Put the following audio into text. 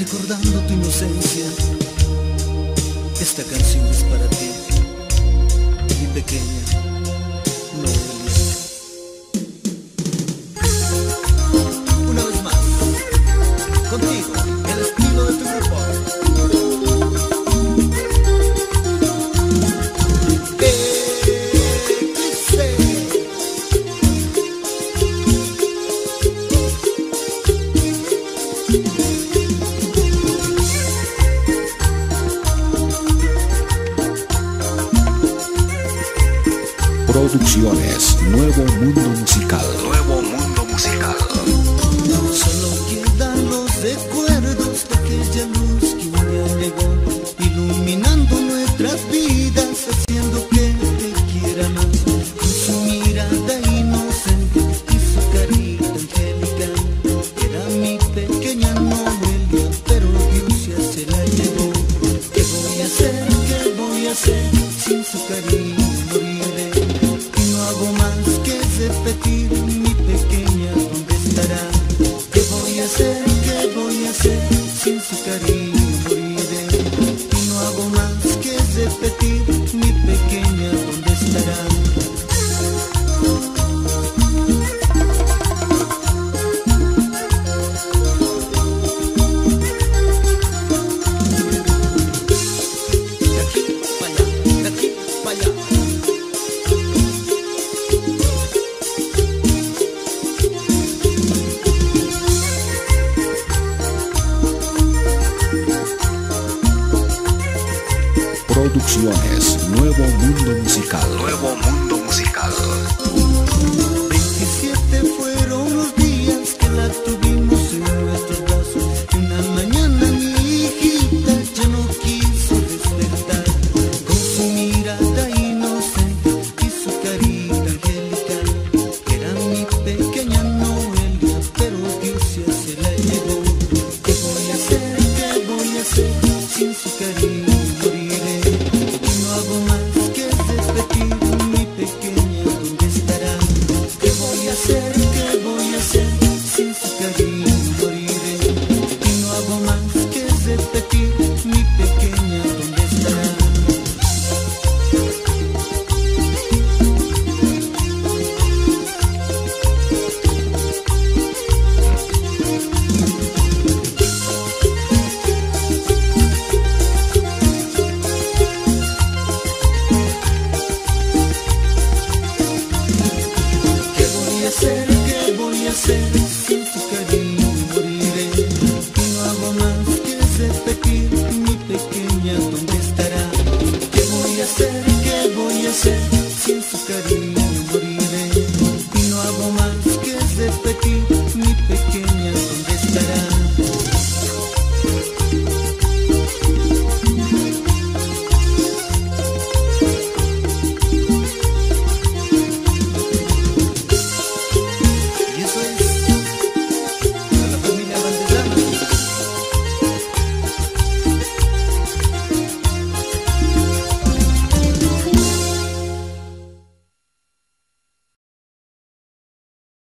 recordando tu inocencia. Esta canción es para ti, mi pequeña Noelia. Una vez más, contigo, el estilo de tu grupo. Producciones Nuevo Mundo Musical. Nuevo Mundo Musical. Solo quedan los recuerdos de aquella luz listen. Producciones Nuevo Mundo Musical. Nuevo Mundo Musical. Sin su cariño moriré Si no hago más que despequir Mi pequeña dónde estará ¿Qué voy a hacer y qué voy a hacer? Sin su cariño moriré Y no hago más que despetir